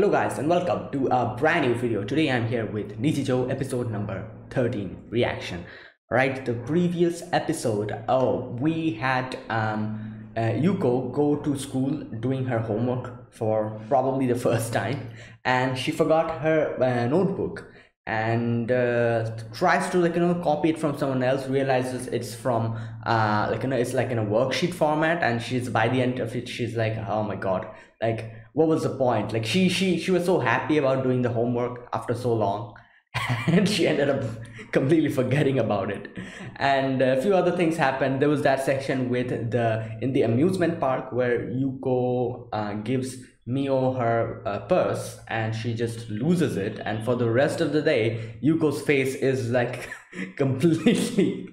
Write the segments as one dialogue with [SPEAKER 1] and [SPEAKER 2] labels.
[SPEAKER 1] Hello guys and welcome to a brand new video. Today I'm here with Nichijou episode number 13 reaction. Right, the previous episode, oh, we had um, uh, Yuko go to school doing her homework for probably the first time and she forgot her uh, notebook and uh, tries to like you know copy it from someone else realizes it's from uh like you know it's like in a worksheet format and she's by the end of it she's like oh my god like what was the point? Like she she she was so happy about doing the homework after so long and she ended up completely forgetting about it. And a few other things happened. There was that section with the in the amusement park where yuko uh, gives mio her uh, purse and she just loses it. And for the rest of the day yuko's face is like completely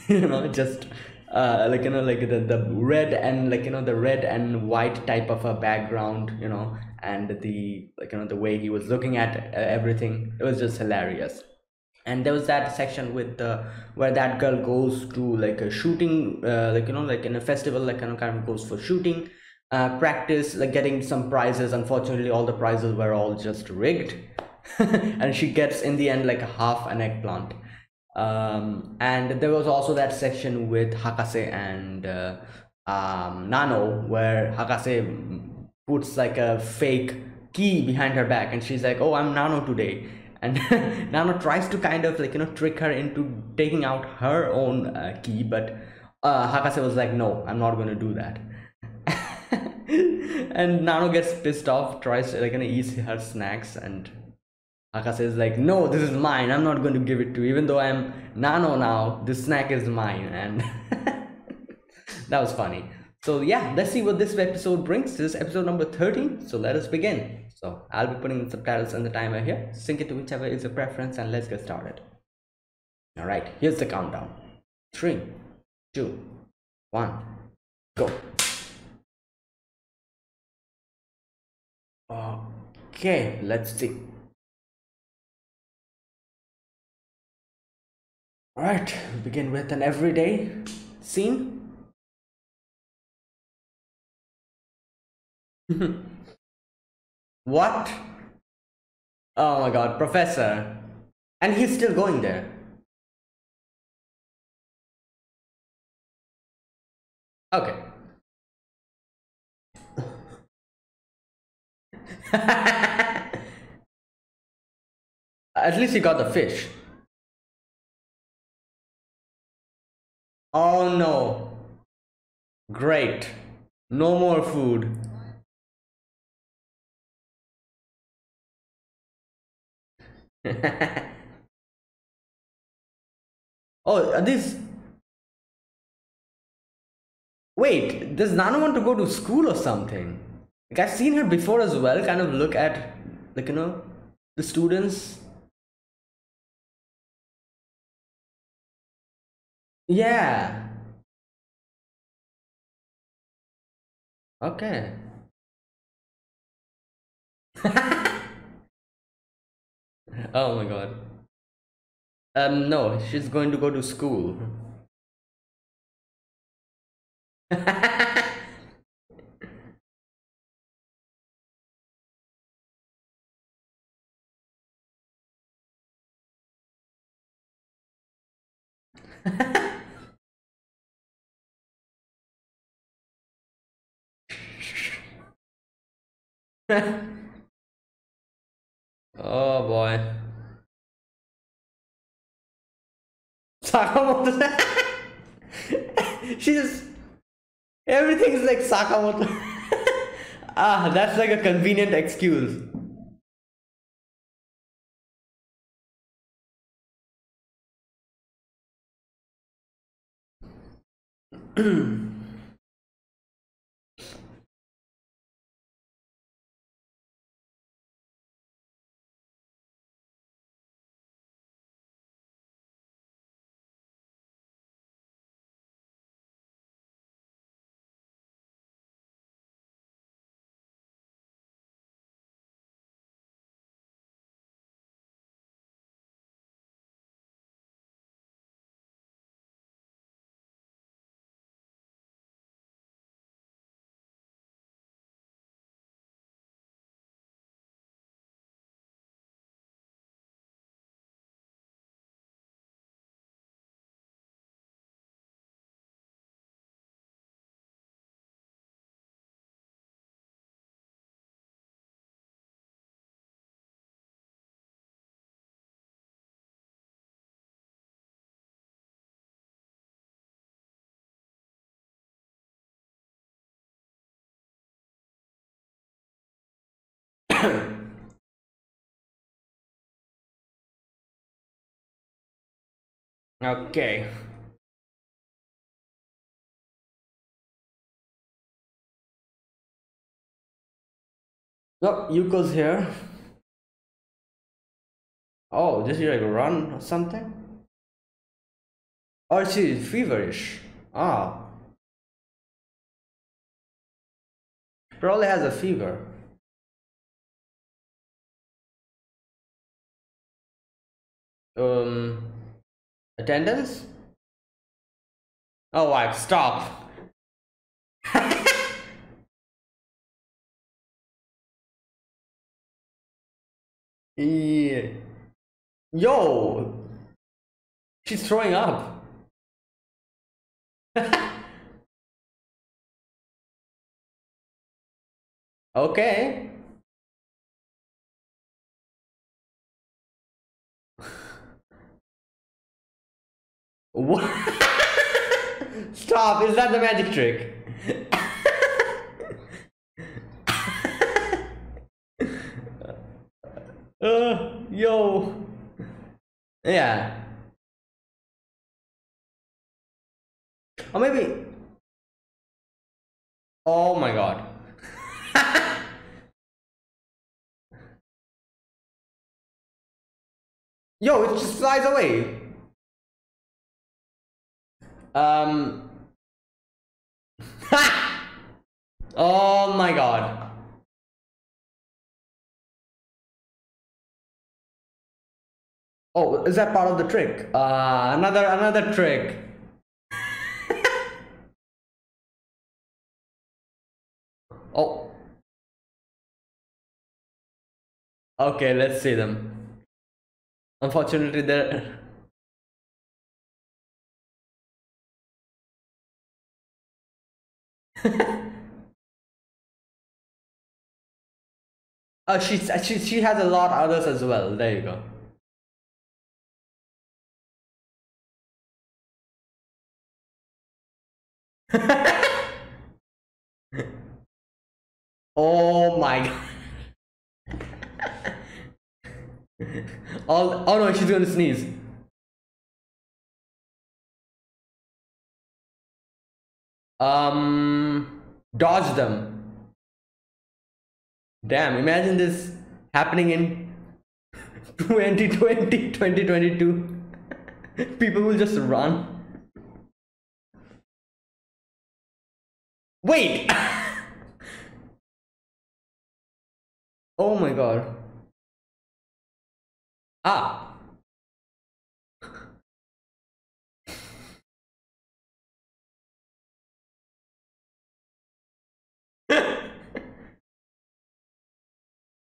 [SPEAKER 1] you know just uh like you know like the, the red and like you know the red and white type of a background you know and the like you know the way he was looking at uh, everything it was just hilarious. And there was that section with the where that girl goes to like a shooting uh, like you know like in a festival like you know kind of goes for shooting uh, practice like getting some prizes. Unfortunately all the prizes were all just rigged. And she gets in the end like a half an eggplant um, and there was also that section with Hakase and uh, um, Nano where Hakase puts like a fake key behind her back and she's like oh I'm Nano today. And Nano tries to kind of like you know trick her into taking out her own uh, key but uh, Hakase was like no I'm not going to do that. And Nano gets pissed off tries to like you know eat her snacks and Hakase is like, no, this is mine. I'm not going to give it to you. Even though I'm Nano now, this snack is mine. And that was funny. So yeah, let's see what this episode brings. This is episode number 13. So let us begin. So I'll be putting the subtitles and the timer here. Sync it to whichever is your preference and let's get started. All right, here's the countdown. Three, two, one, go. Okay, let's see. All right, begin with an everyday scene. what? Oh my god, professor. And he's still going there. Okay. At least he got the fish. Oh no. Great. No more food. oh, uh, this. Wait, does Nano want to go to school or something? Like, I've seen her before as well, kind of look at, like, you know, the students Yeah. Okay. oh my god. Um, no, she's going to go to school. oh boy. Sakamoto. she just. Everything is like Sakamoto. ah, that's like a convenient excuse. okay. Oh, Yuko's here. Oh, did she like run or something? Or she's feverish. Ah. Probably has a fever. Um, attendance? Oh, wife, stop. yeah. Yo, she's throwing up. okay. What? Stop, is that the magic trick? uh, yo. Yeah. Or maybe. Oh my god. Yo, it just flies away. Um. oh my god. Oh, is that part of the trick? Uh, another another trick. oh. Okay, let's see them. Unfortunately, there. Oh, she, she, she has a lot others as well. There you go. oh my god. oh, oh no, she's gonna sneeze. Um, dodge them. Damn, imagine this happening in 2020, 2022. People will just run. Wait! oh my god. Ah.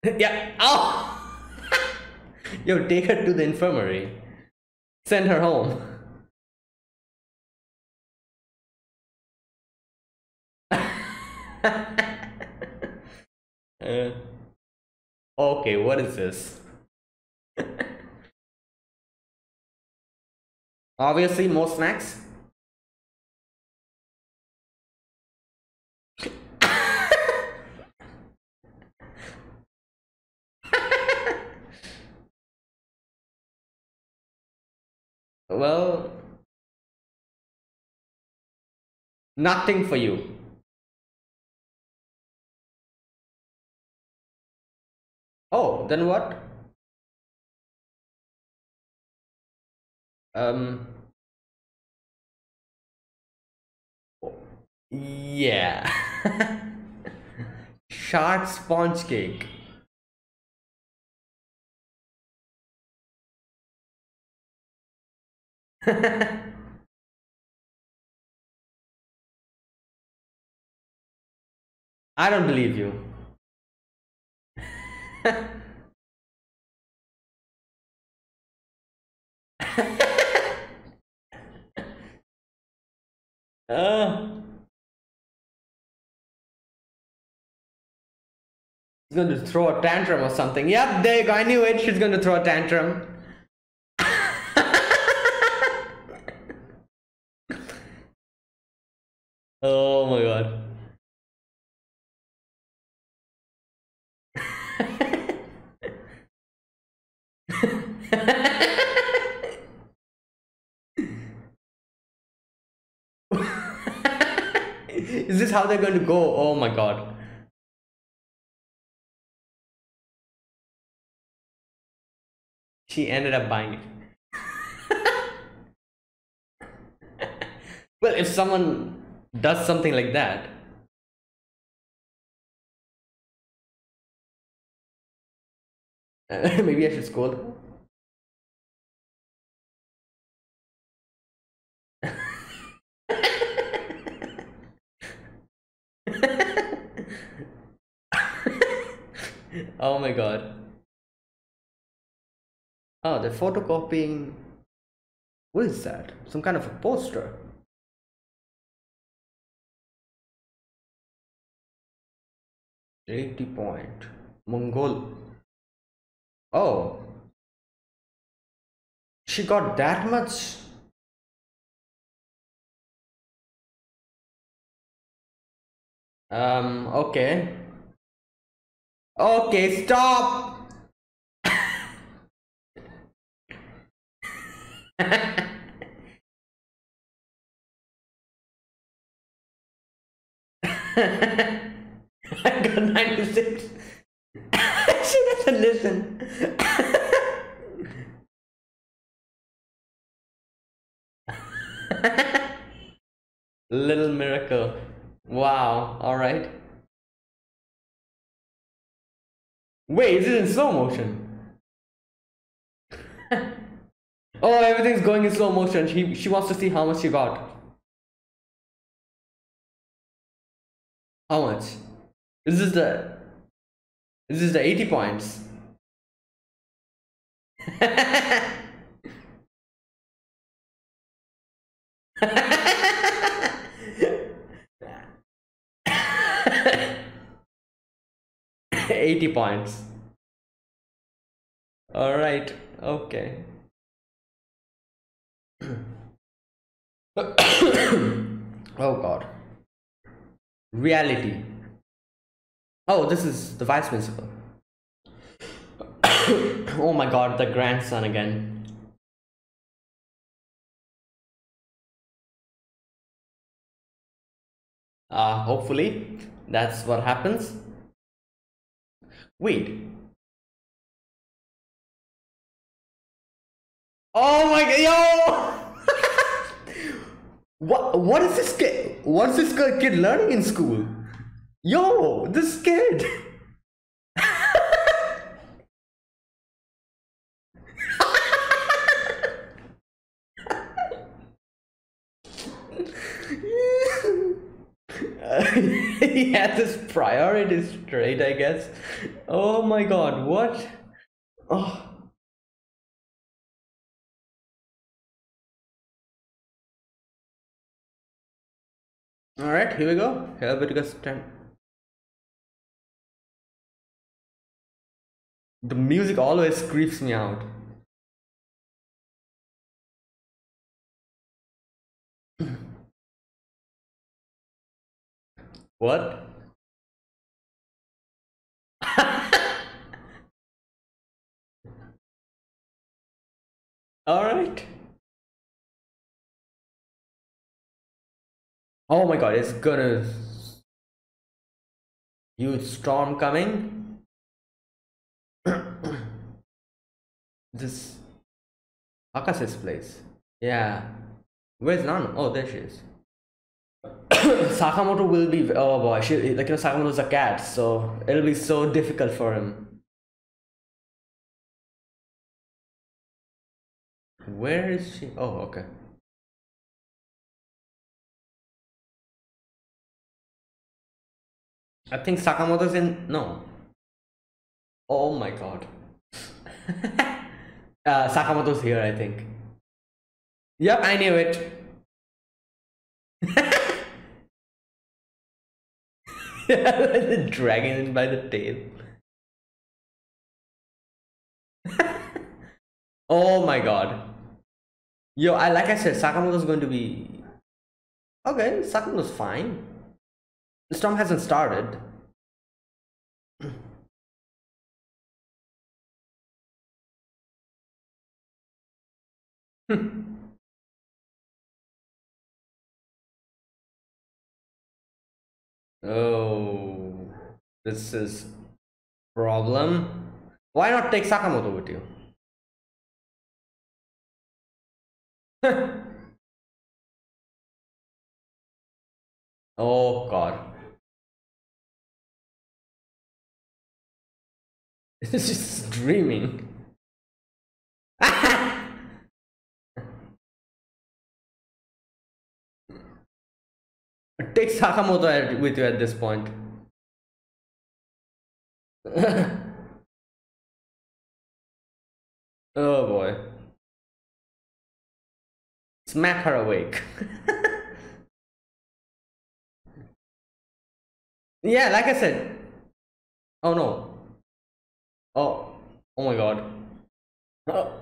[SPEAKER 1] yeah. Oh! Yo, take her to the infirmary. Send her home. uh, okay, what is this? Obviously, more snacks. Well, nothing for you. Oh, then what? Um, yeah. Shark sponge cake. I don't believe you. uh, she's going to throw a tantrum or something. Yep, there you go. I knew it. She's going to throw a tantrum. Oh my god. Is this how they're going to go? Oh my god. She ended up buying it. well, if someone Hmm. does something like that, maybe I should scold. oh my god. Oh, they're photocopying. What is that? Some kind of a poster. Eighty point. Mongol. Oh. She got that much? Um, okay. Okay, stop! I got 96. she doesn't listen. Little miracle. Wow, alright. Wait, is it in slow motion? oh, everything's going in slow motion. She, she wants to see how much she got. How much? This is the this is the 80 points. Eighty points. All right. Okay. oh God reality oh this is the vice principal oh my god the grandson again uh hopefully that's what happens wait oh my god yo What what is this kid? What's this kid learning in school? Yo, this kid. he has his priorities straight, I guess. Oh my god, what? Oh. all right here we go Helveticus 10 the music always creeps me out. What? All right Oh my god, it's gonna huge storm coming. This Hakase's place. Yeah. Where's Nano? Oh, there she is. Sakamoto will be oh boy, she like you know Sakamoto's a cat, so it'll be so difficult for him. Where is she? Oh, okay. I think Sakamoto's in no. Oh my god. uh, Sakamoto's here, I think. Yep, I knew it. the dragon by the tail. oh my god. Yo, I like I said, Sakamoto's going to be okay. Sakamoto's fine. The storm hasn't started. oh, this is problem. Why not take Sakamoto with you? oh god. This is dreaming. Take Sakamoto with you at this point. oh boy. Smack her awake. yeah, like I said. Oh no. Oh. Oh my god. Oh.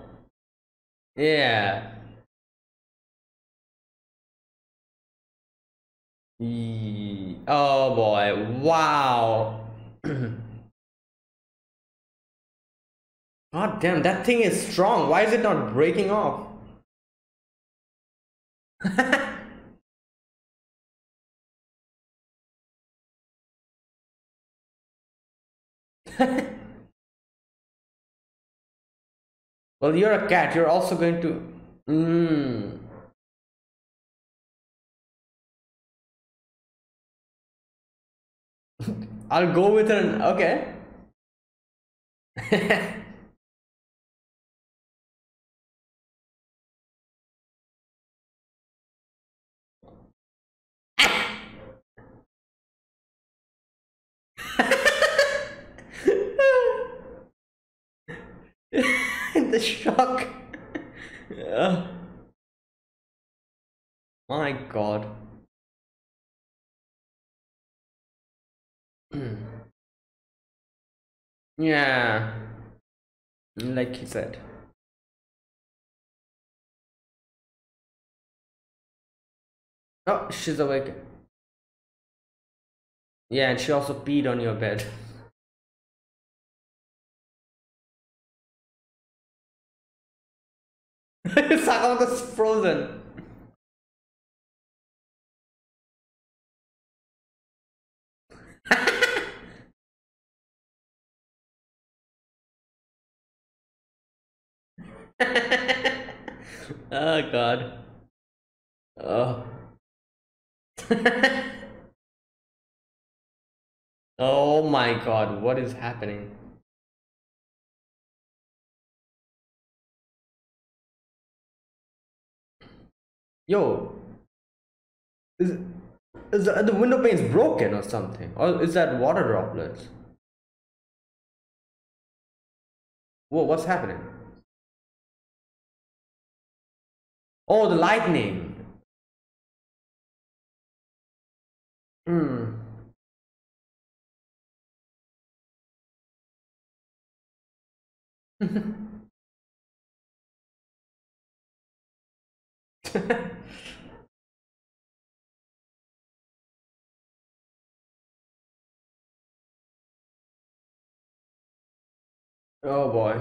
[SPEAKER 1] Yeah. Oh boy, wow. God damn, that thing is strong. Why is it not breaking off? well, you're a cat. You're also going to... Mm. I'll go with an okay. the shock. Oh. My god. yeah. Like he said. Oh, she's awake. Yeah, and she also peed on your bed. Sakamoto's frozen. oh god. Oh. oh my god, what is happening? Yo, is, is the, the window pane is broken or something? Or is that water droplets? Whoa, what's happening? Oh, the lightning. Hmm. oh boy.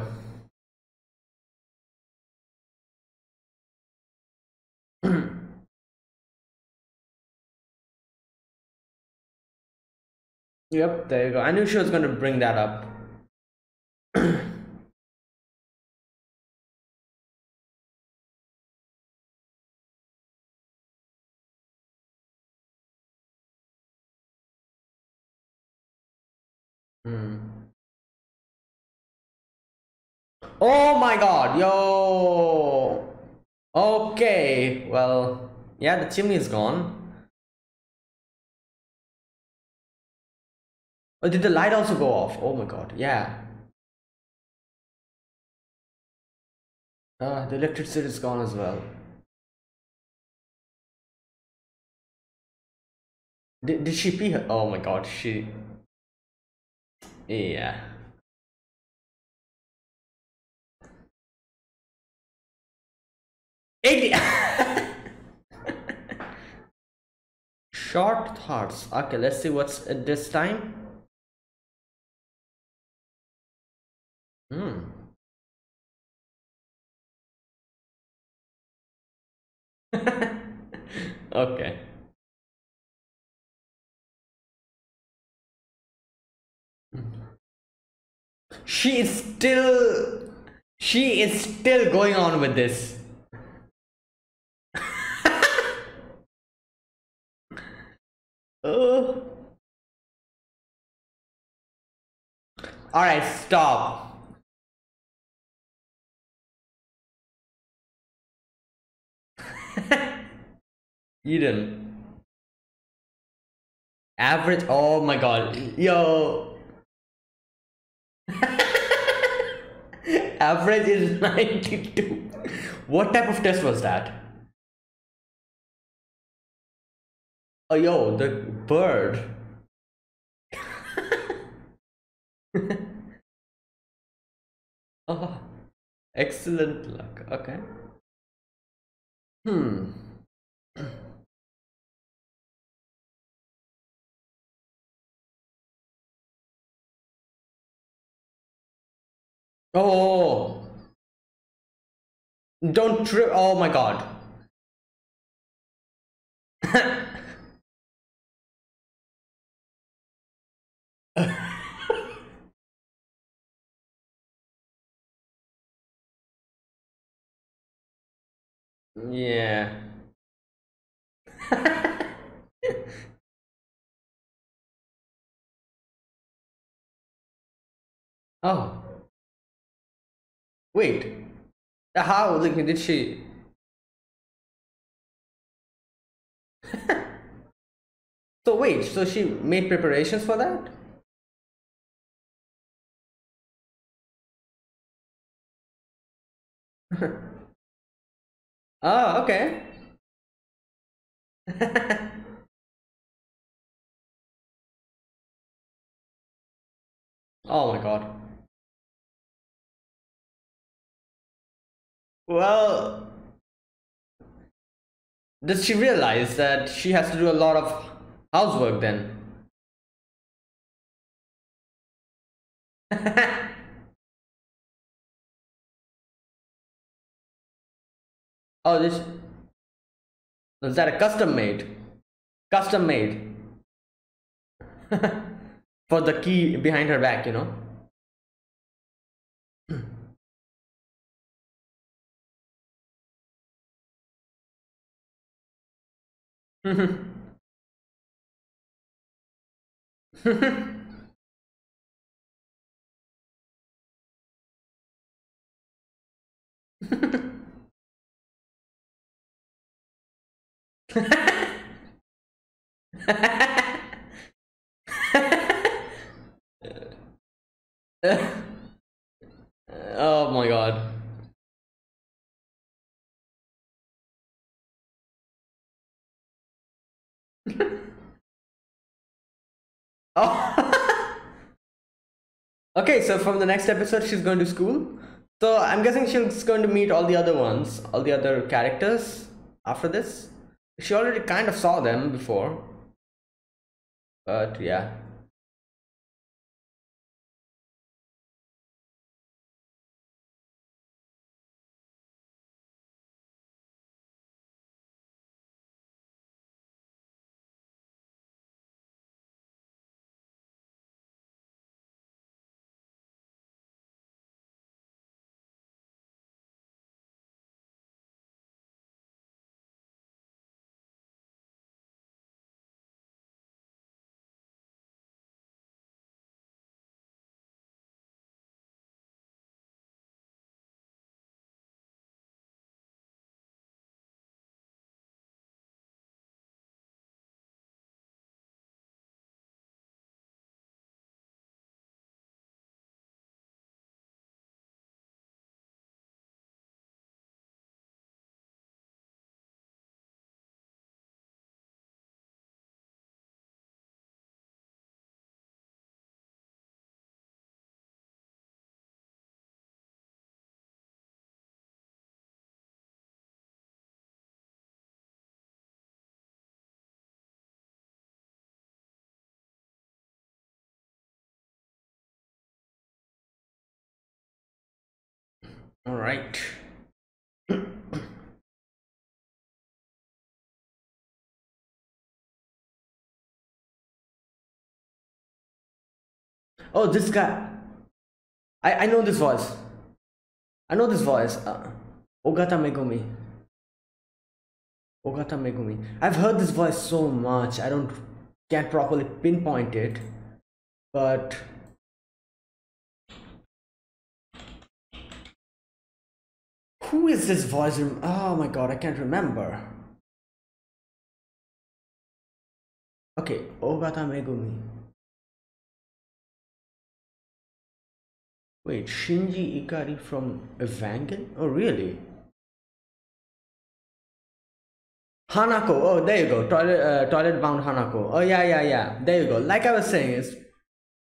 [SPEAKER 1] yep, there you go. I knew she was going to bring that up. Hmm. Oh my god, yo! Okay, well, yeah, the chimney is gone. Oh, did the light also go off? Oh my god, yeah. Uh, the electricity is gone as well. Did, did she pee her? Oh my god, she... Yeah. Short thoughts. Okay, let's see what's at this time. Hmm. okay. She is still she is still going on with this. Oh. All right, stop. Eden. Average. Oh my god. Yo. Average is 92. What type of test was that? Oh, yo, the bird. oh, excellent luck. Okay. Hmm. Oh, don't trip. Oh my god. Yeah. oh. Wait, how like, did she? so wait, so she made preparations for that? oh, okay. oh my god. Well, does she realize that she has to do a lot of housework then? oh, this is that a custom made? Custom made for the key behind her back, you know. oh my god. oh. okay, so from the next episode, she's going to school. So I'm guessing she's going to meet all the other ones, all the other characters after this. She already kind of saw them before. But yeah. All right. oh, this guy. I, I know this voice. I know this voice. Uh, Ogata Megumi. Ogata Megumi. I've heard this voice so much. I don't can't properly pinpoint it, but who is this voice? Oh my god, I can't remember. Okay, Ogata Megumi. Wait, Shinji Ikari from Evangel? Oh, really? Hanako. Oh, there you go. Toilet, uh, toilet bound Hanako. Oh, yeah, yeah, yeah. There you go. Like I was saying, it's,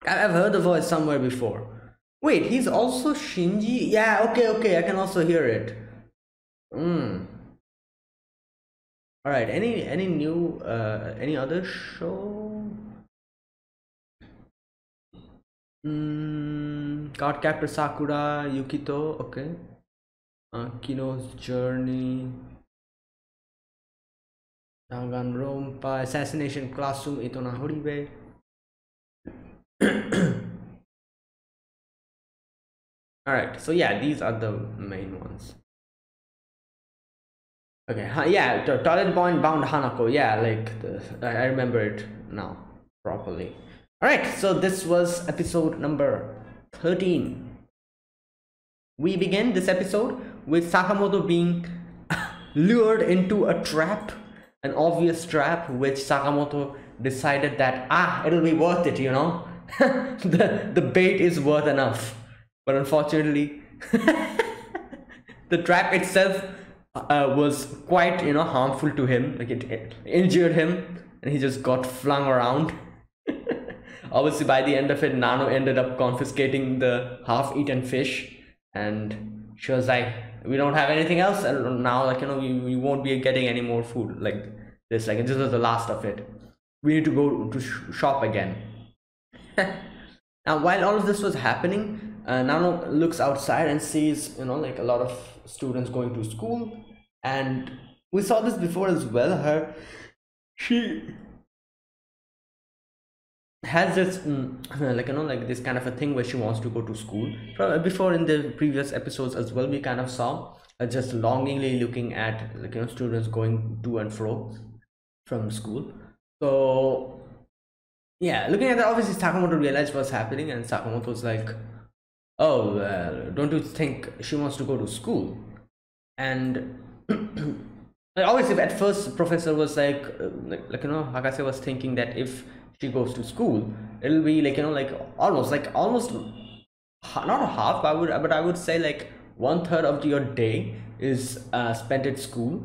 [SPEAKER 1] I've heard the voice somewhere before. Wait, he's also Shinji? Yeah, okay, okay. I can also hear it. Hmm. All right. Any any new uh any other show? Hmm. Cardcaptor Sakura Yukito. Okay. Uh, Kino's Journey. Danganronpa Assassination Classroom Itona Horibe. All right. So yeah, these are the main ones. Okay, yeah, toilet bound bound Hanako. Yeah, like the, I remember it now properly. All right, so this was episode number 13. We begin this episode with Sakamoto being lured into a trap, an obvious trap, which Sakamoto decided that ah, it'll be worth it, you know. the the bait is worth enough, but unfortunately, the trap itself uh, was quite you know harmful to him. Like it, it, injured him and he just got flung around. Obviously by the end of it nano ended up confiscating the half-eaten fish and she was like we don't have anything else and now like you know we, we won't be getting any more food like this like this was the last of it. We need to go to sh shop again. Now while all of this was happening uh, Nano looks outside and sees you know like a lot of students going to school. And we saw this before as well. Her she has this mm, like you know like this kind of a thing where she wants to go to school. Before in the previous episodes as well we kind of saw uh, just longingly looking at like you know students going to and fro from school. So yeah looking at that obviously sakamoto realized what's happening and sakamoto was like oh uh, don't you think she wants to go to school? And obviously at first professor was like, uh, like like you know hakase was thinking that if she goes to school it'll be like you know like almost like almost not half but i would but i would say like one third of your day is uh, spent at school.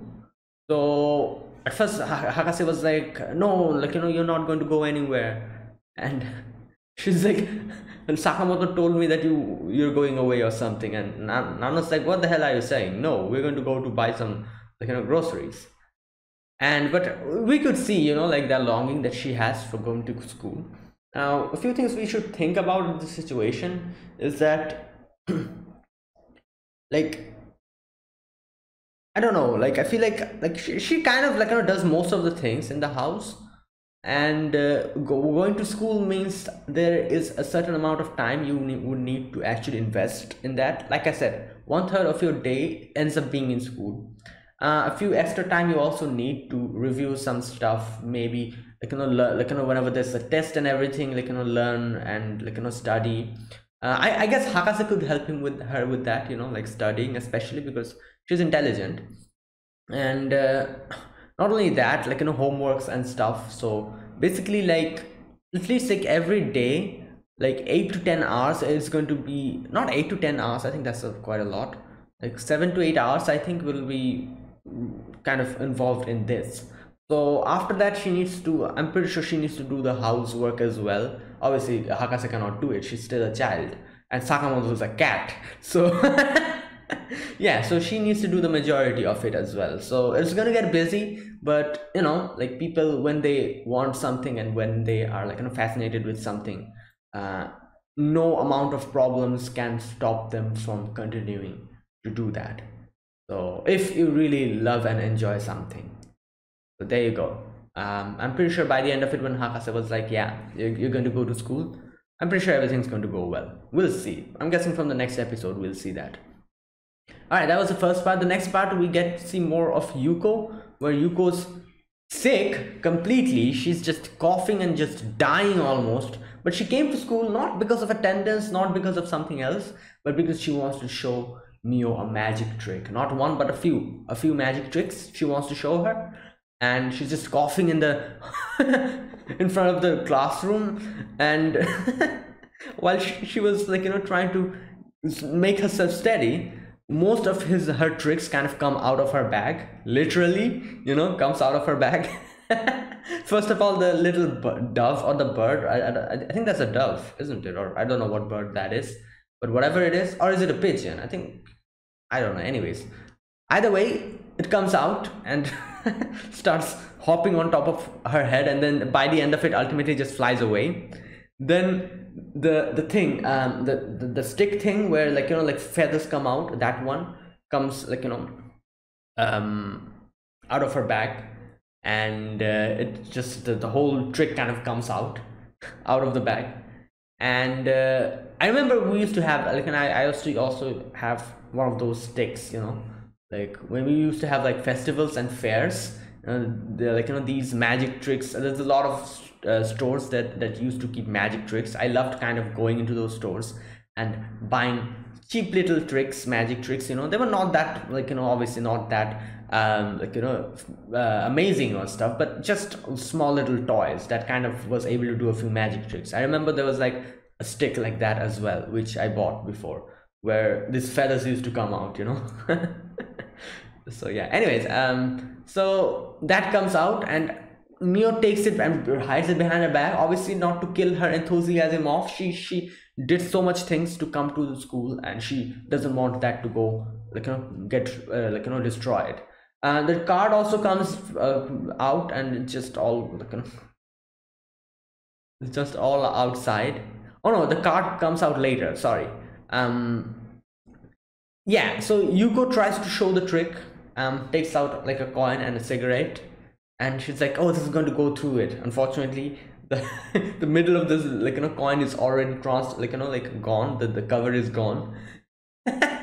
[SPEAKER 1] So at first hakase was like no like you know you're not going to go anywhere. And she's like and Sakamoto told me that you you're going away or something, and Nano's like, "What the hell are you saying? No, we're going to go to buy some, like you know, groceries." And but we could see, you know, like that longing that she has for going to school. Now, a few things we should think about in this situation is that, like, I don't know, like I feel like like she, she kind of like you know does most of the things in the house and uh, go, going to school means there is a certain amount of time you need, would need to actually invest in that. Like i said one third of your day ends up being in school. Uh, a few extra time you also need to review some stuff maybe like you know like you know whenever there's a test and everything like you know learn and like you know study. Uh, I, I guess hakase could help him with her with that you know like studying especially because she's intelligent. And uh, not only that like you know homeworks and stuff. So basically like at least like every day like 8 to 10 hours is going to be not 8 to 10 hours i think that's quite a lot. Like 7 to 8 hours i think will be mm, kind of involved in this. So after that she needs to i'm pretty sure she needs to do the housework as well. Obviously hakase cannot do it. She's still a child. And sakamoto is a cat. So yeah so she needs to do the majority of it as well so it's gonna get busy but you know like people when they want something and when they are like you know fascinated with something uh, no amount of problems can stop them from continuing to do that so if you really love and enjoy something so there you go um, i'm pretty sure by the end of it when hakase was like yeah you're, you're going to go to school I'm pretty sure everything's going to go well. We'll see. I'm guessing from the next episode we'll see that. Alright, that was the first part. The next part we get to see more of Yuko, where Yuko's sick completely. She's just coughing and just dying almost. But she came to school not because of attendance, not because of something else, but because she wants to show Mio a magic trick. Not one, but a few. A few magic tricks she wants to show her. And she's just coughing in the in front of the classroom and while she, she was like you know trying to make herself steady most of his her tricks kind of come out of her bag. Literally you know comes out of her bag. First of all the little dove or the bird. I, I, I think that's a dove isn't it? Or i don't know what bird that is. But whatever it is or is it a pigeon? I think i don't know. Anyways either way it comes out and starts hopping on top of her head and then by the end of it ultimately just flies away. Then the the thing um the, the the stick thing where like you know like feathers come out that one comes like you know um out of her bag and uh, it just the, the whole trick kind of comes out out of the bag. And uh, i remember we used to have like and I, I used to also have one of those sticks you know like when we used to have like festivals and fairs uh, like you know these magic tricks there's a lot of uh, stores that that used to keep magic tricks. I loved kind of going into those stores and buying cheap little tricks magic tricks you know. They were not that like you know obviously not that um like you know uh, amazing or stuff but just small little toys that kind of was able to do a few magic tricks. I remember there was like a stick like that as well which i bought before where these feathers used to come out you know. So yeah. Anyways um so that comes out and Mio takes it and hides it behind her back. Obviously, not to kill her enthusiasm off. She she did so much things to come to the school, and she doesn't want that to go like you know get uh, like you know destroyed. And the card also comes uh, out, and it's just all like you know, just all outside. Oh no, the card comes out later. Sorry. Um. Yeah. So Yuko tries to show the trick. Um. Takes out like a coin and a cigarette and she's like oh this is going to go through it. Unfortunately the the middle of this like you know coin is already crossed like you know like gone the, the cover is gone.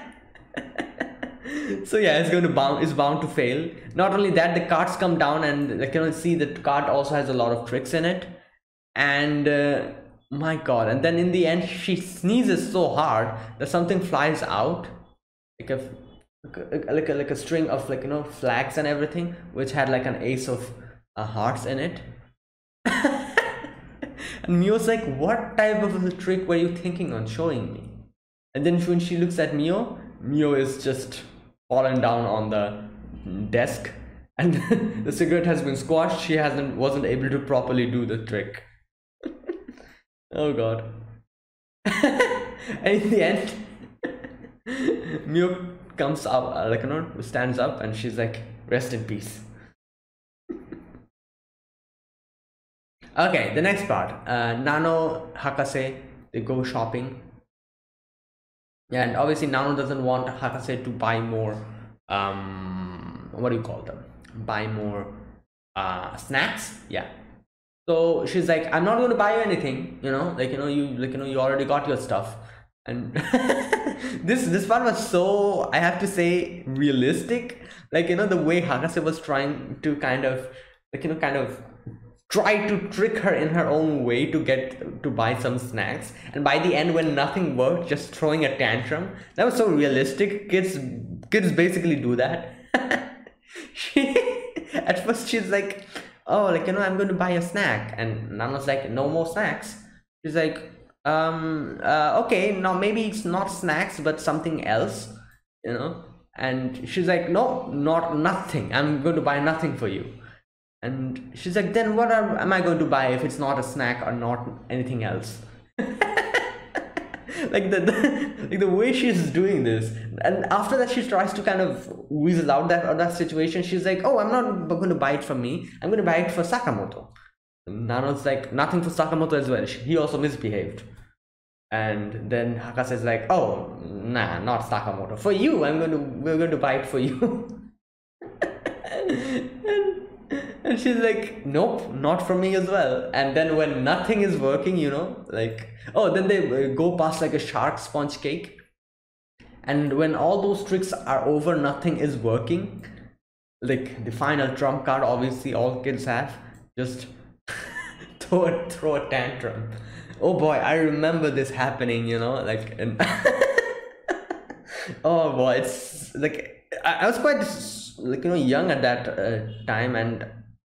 [SPEAKER 1] So yeah it's going to bound it's bound to fail. Not only that the cards come down and like you know see the card also has a lot of tricks in it. And uh, my god. And then in the end she sneezes so hard that something flies out like a like a, like a string of like you know flags and everything which had like an ace of uh, hearts in it. And Mio's like what type of a trick were you thinking on showing me? And then when she looks at Mio Mio is just fallen down on the desk and the cigarette has been squashed. She hasn't wasn't able to properly do the trick. Oh god. And in the end Mio comes up uh, like you know stands up and she's like rest in peace. Okay the next part. Uh, nano hakase they go shopping. Yeah and obviously nano doesn't want hakase to buy more um what do you call them? Buy more uh snacks? Yeah. So she's like i'm not going to buy you anything you know? Like you know you like you know you already got your stuff and this this part was so i have to say realistic. Like you know the way hakase was trying to kind of like you know kind of try to trick her in her own way to get to buy some snacks. And by the end when nothing worked just throwing a tantrum. That was so realistic. Kids kids basically do that. She at first she's like oh like you know i'm going to buy a snack. And nano's like no more snacks. She's like um uh, okay now maybe it's not snacks but something else you know? And she's like no not nothing. I'm going to buy nothing for you. And she's like then what are, am i going to buy if it's not a snack or not anything else? Like the, the, like the way she's doing this. And after that she tries to kind of weasel out that or that situation. She's like oh i'm not going to buy it for me. I'm going to buy it for sakamoto Nano's like nothing for Sakamoto as well. He also misbehaved. And then Hakase is like, oh, nah, not Sakamoto. For you, I'm going to, we're going to buy it for you. and, and and she's like nope not for me as well and then when nothing is working you know like oh then they uh, go past like a shark sponge cake and when all those tricks are over nothing is working like the final trump card obviously all kids have just throw a throw a tantrum. Oh boy i remember this happening you know like and oh boy it's like I, I was quite like you know young at that uh, time and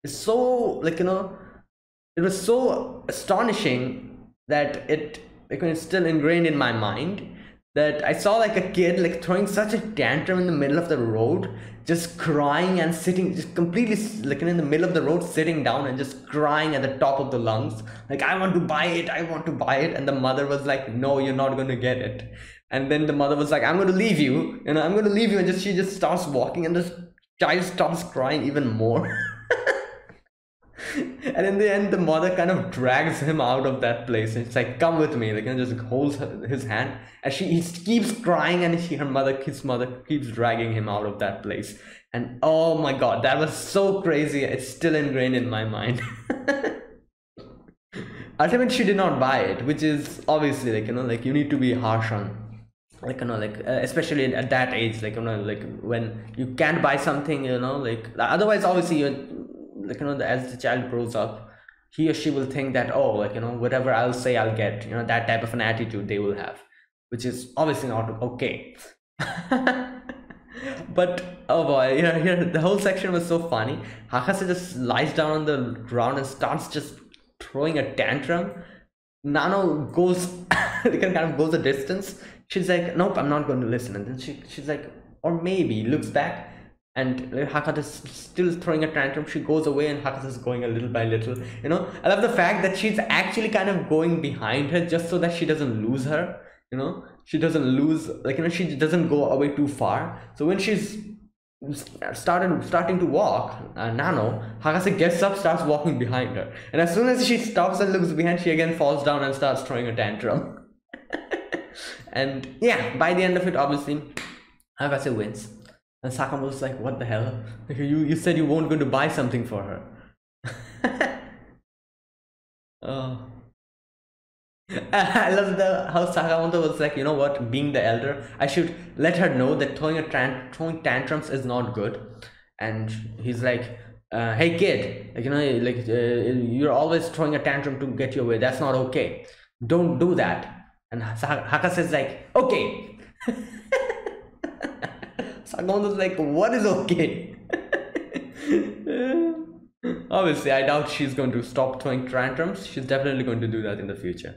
[SPEAKER 1] it's so like you know it was so astonishing that it like it's still ingrained in my mind that I saw like a kid like throwing such a tantrum in the middle of the road, just crying and sitting, just completely like in the middle of the road, sitting down and just crying at the top of the lungs, like I want to buy it, I want to buy it, and the mother was like, no, you're not going to get it, and then the mother was like, I'm going to leave you, you know, I'm going to leave you, and just she just starts walking, and this child starts crying even more. and in the end the mother kind of drags him out of that place. And it's like come with me. Like and just holds his hand. And she he keeps crying and she her mother his mother keeps dragging him out of that place. And oh my god that was so crazy. It's still ingrained in my mind. Ultimately she did not buy it which is obviously like you know like you need to be harsh on like you know like uh, especially at that age like you know like when you can't buy something you know like otherwise obviously you like you know as the child grows up he or she will think that oh like you know whatever i'll say i'll get you know that type of an attitude they will have which is obviously not okay. But oh boy you know here the whole section was so funny. Hakase just lies down on the ground and starts just throwing a tantrum. Nano goes kind of goes a distance. She's like nope i'm not going to listen. And then she, she's like or maybe looks back and Hakase is still throwing a tantrum. She goes away and Hakase is going a little by little. You know, I love the fact that she's actually kind of going behind her just so that she doesn't lose her. You know, she doesn't lose like you know she doesn't go away too far. So when she's started starting to walk, uh, Nano Hakase gets up, starts walking behind her, and as soon as she stops and looks behind, she again falls down and starts throwing a tantrum. and yeah, by the end of it, obviously, Hakase wins and was like, what the hell? You, you said you weren't going to buy something for her. oh. I love the how Sakamoto was like, you know what, being the elder, I should let her know that throwing a throwing tantrums is not good. And he's like, uh, hey kid, like you know, like uh, you're always throwing a tantrum to get your way. That's not okay. Don't do that. And Haka says like, okay. Sakamoto's like, what is okay? Obviously, I doubt she's going to stop throwing tantrums. She's definitely going to do that in the future.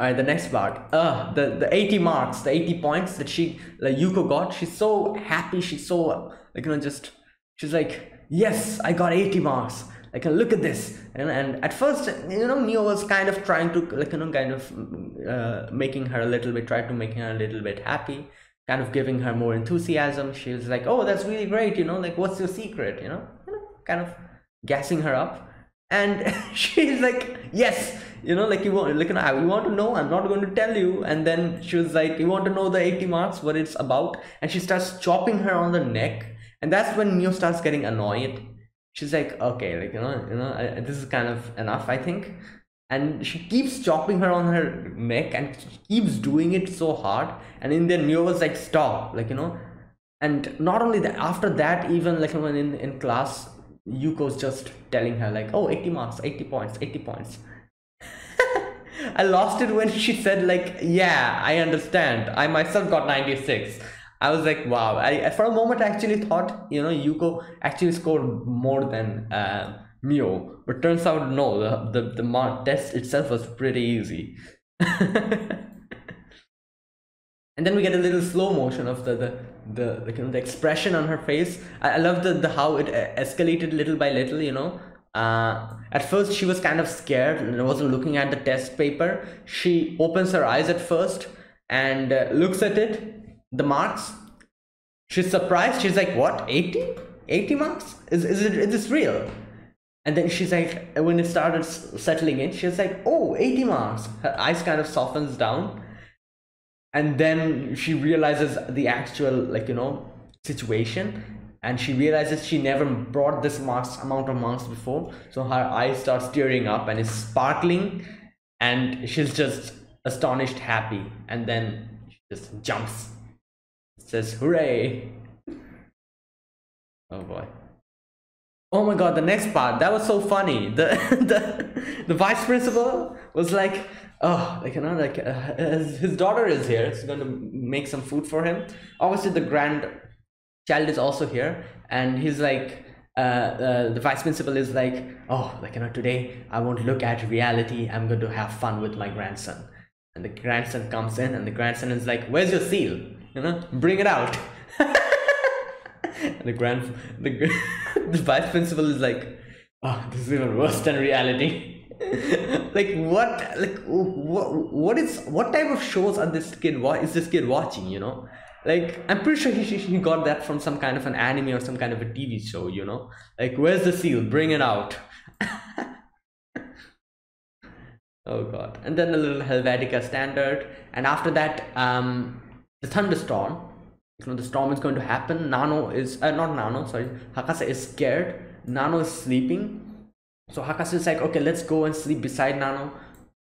[SPEAKER 1] Alright, the next part. Uh, the, the 80 marks, the 80 points that she, like Yuko got. She's so happy. She's so, like, you know, just, she's like, yes, I got 80 marks. Like, look at this. And, and at first, you know, Mio was kind of trying to, like, you know, kind of uh, making her a little bit, try to make her a little bit happy kind of giving her more enthusiasm. She was like, "Oh, that's really great," you know, like, "What's your secret?" You know, you know, kind of gassing her up. And she's like, "Yes, you know, like you want, like, you know, want to know. I'm not going to tell you." And then she was like, "You want to know the 80 marks, what it's about?" And she starts chopping her on the neck, and that's when Mio starts getting annoyed. She's like, "Okay, like you know, you know, I, this is kind of enough, I think." And she keeps chopping her on her neck and keeps doing it so hard. And in the Mio was like stop like you know. And not only that after that even like when in, in class Yuko's just telling her like oh 80 marks 80 points 80 points. I lost it when she said like yeah I understand. I myself got 96 I was like wow. I for a moment I actually thought you know Yuko actually scored more than uh, Mio, but turns out no, the, the, the test itself was pretty easy. and then we get a little slow motion of the the the, the, you know, the expression on her face. I, I love the, the how it escalated little by little. You know, uh, at first she was kind of scared and wasn't looking at the test paper. She opens her eyes at first and uh, looks at it, the marks. She's surprised. She's like, "What? 80? 80 marks? Is is it is this real?" And then she's like, when it started settling in, she's like, oh, 80 marks. Her eyes kind of softens down. And then she realizes the actual, like, you know, situation. and she realizes she never brought this marks amount of marks before so her eyes start tearing up and is sparkling and she's just astonished happy and then she just jumps says hooray oh boy oh my god the next part that was so funny. The the, the vice principal was like oh like you know like uh, his, his daughter is here she's going to make some food for him. Obviously the grand child is also here and he's like uh, uh, the vice principal is like oh like you know today i won't look at reality i'm going to have fun with my grandson. And the grandson comes in and the grandson is like where's your seal? You know bring it out and the grand the, the vice principal is like oh this is even worse than reality. Like what like what what is what type of shows are this kid what is this kid watching you know? Like i'm pretty sure he, he got that from some kind of an anime or some kind of a tv show you know? Like where's the seal? Bring it out. Oh god. And then a little helvetica standard. And after that um the thunderstorm you know the storm is going to happen nano is uh, not nano sorry hakase is scared nano is sleeping so Hakase is like, okay, let's go and sleep beside Nano.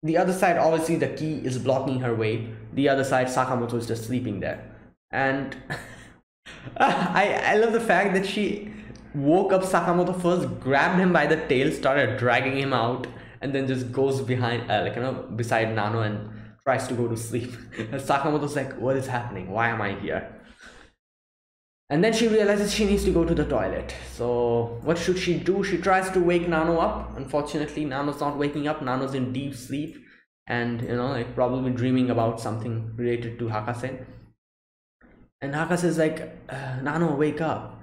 [SPEAKER 1] The other side, obviously, the key is blocking her way. The other side, Sakamoto is just sleeping there. And I, I love the fact that she woke up Sakamoto first, grabbed him by the tail, started dragging him out, and then just goes behind, uh, like, you know, beside Nano and tries to go to sleep. and Sakamoto's like, what is happening? Why am I here? And then she realizes she needs to go to the toilet. So what should she do? She tries to wake nano up. Unfortunately nano's not waking up. Nano's in deep sleep. And you know like probably dreaming about something related to hakase. And hakase is like uh, nano wake up.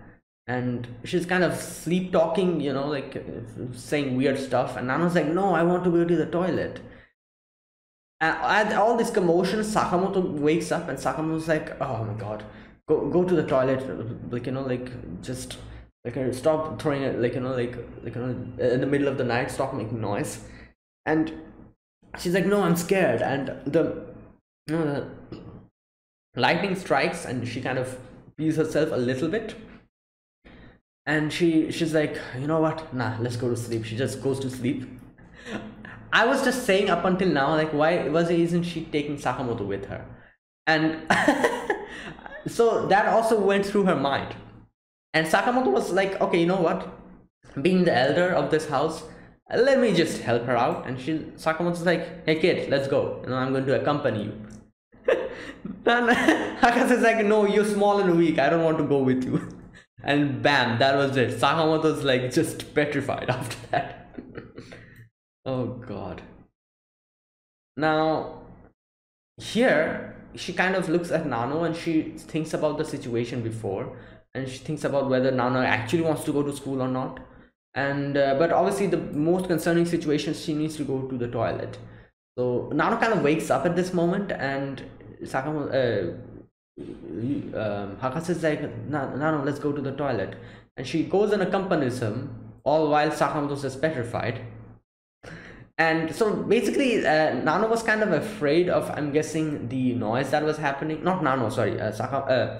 [SPEAKER 1] And she's kind of sleep talking you know like saying weird stuff. And nano's like no i want to go to the toilet. And at all this commotion sakamoto wakes up and sakamoto's like oh my god go go to the toilet like you know like just like uh, stop throwing it like you know like like you know in the middle of the night stop making noise. And she's like no i'm scared. And the you know the lightning strikes and she kind of pees herself a little bit. And she she's like you know what? Nah let's go to sleep. She just goes to sleep. I was just saying up until now like why was isn't she taking sakamoto with her. And so that also went through her mind. And sakamoto was like okay you know what? Being the elder of this house let me just help her out. And she sakamoto's like hey kid let's go. You know i'm going to accompany you. Then Hakase's like no you're small and weak. I don't want to go with you. And bam that was it. Sakamoto's like just petrified after that. Oh god. Now here she kind of looks at Nano and she thinks about the situation before and she thinks about whether Nano actually wants to go to school or not. And uh, but obviously the most concerning situation she needs to go to the toilet. So Nano kind of wakes up at this moment and Sakamo uh, um, Hakase is like Nano let's go to the toilet. And she goes and accompanies him all while Sakamoto is petrified and so basically uh, nano was kind of afraid of i'm guessing the noise that was happening not nano sorry uh, Saka, uh,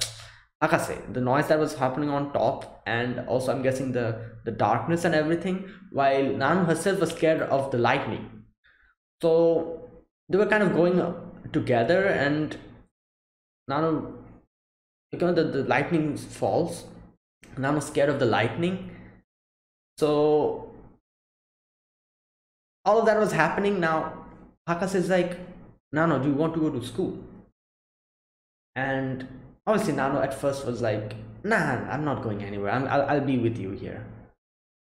[SPEAKER 1] Akase, the noise that was happening on top and also i'm guessing the the darkness and everything while nano herself was scared of the lightning. So they were kind of going together and nano because the, the lightning falls. Nano scared of the lightning. So all of that was happening. Now Hakas is like Nano do you want to go to school? And obviously Nano at first was like nah I'm not going anywhere. I will I'll be with you here.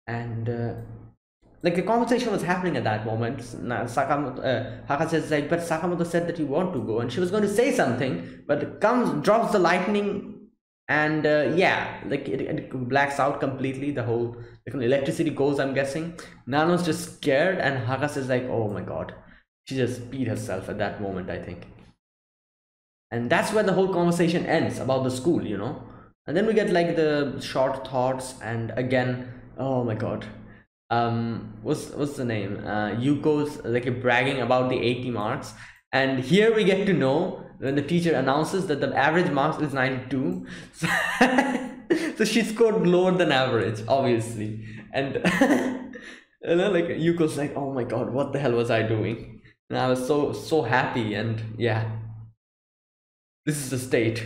[SPEAKER 1] And uh, like the conversation was happening at that moment. Sakamoto, uh, is like but Sakamoto said that you want to go. And she was going to say something but comes drops the lightning and uh, yeah like it, it, blacks out completely the whole like, electricity goes i'm guessing. Nano's just scared and hagas is like oh my god. She just beat herself at that moment i think. And that's where the whole conversation ends about the school you know? And then we get like the short thoughts and again oh my god. Um what's what's the name? Uh yuko's like bragging about the 80 marks. And here we get to know when the teacher announces that the average marks is 92 so, so she scored lower than average obviously. And you know like yuko's like oh my god what the hell was i doing? And i was so so happy and yeah. This is the state.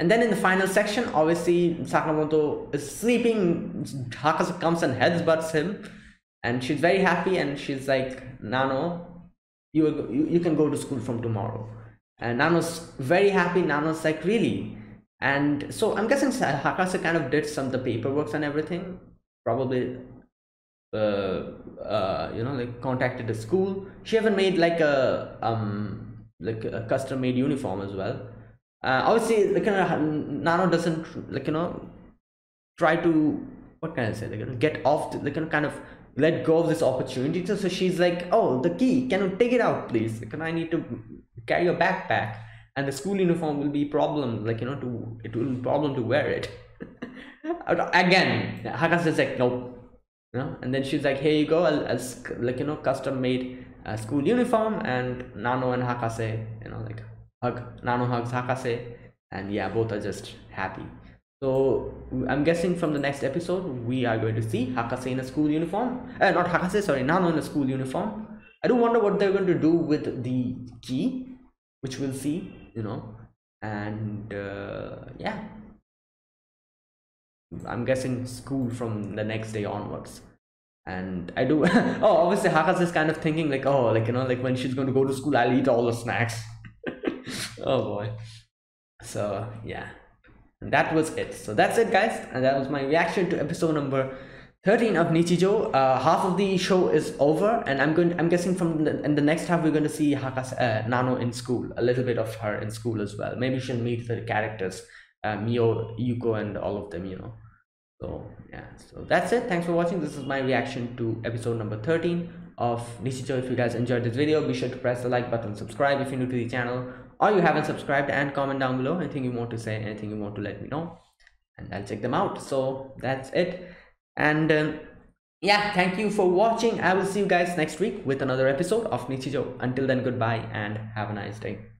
[SPEAKER 1] And then in the final section obviously sakamoto is sleeping hakase comes and headbutts him and she's very happy and she's like nano you, you, you can go to school from tomorrow. And nano's very happy. Nano's like really? And so i'm guessing hakase kind of did some of the paperwork and everything. Probably uh, uh, you know like contacted the school. She even made like a um like a custom made uniform as well. Uh, obviously like uh, nano doesn't like you know try to what can i say? Like you know, get off the, like you know, kind of let go of this opportunity. So, so she's like oh the key. Can you take it out please? Can i need to carry a backpack? And the school uniform will be problem like you know to it will be problem to wear it. Again hakase is like nope. You know? And then she's like here you go. I'll, I'll like you know custom made uh, school uniform. And nano and hakase you know like hug nano hugs hakase. And yeah both are just happy so i'm guessing from the next episode we are going to see hakase in a school uniform uh, not hakase sorry nano in a school uniform i do wonder what they're going to do with the key which we'll see you know and uh, yeah I'm guessing school from the next day onwards. And I do oh obviously Hakas is kind of thinking like oh like you know like when she's going to go to school I'll eat all the snacks. oh boy. So yeah. And that was it. So that's it guys. And that was my reaction to episode number 13 of Nichijou. Uh, half of the show is over and I'm going I'm guessing from the in the next half we're going to see Hakas uh, Nano in school. A little bit of her in school as well. Maybe she'll meet the characters uh, Mio, Yuko and all of them, you know so yeah so that's it thanks for watching this is my reaction to episode number 13 of Nichijou if you guys enjoyed this video be sure to press the like button subscribe if you're new to the channel or you haven't subscribed and comment down below anything you want to say anything you want to let me know. And I'll check them out. So that's it. And um, yeah thank you for watching. I will see you guys next week with another episode of Nichijou until then goodbye and have a nice day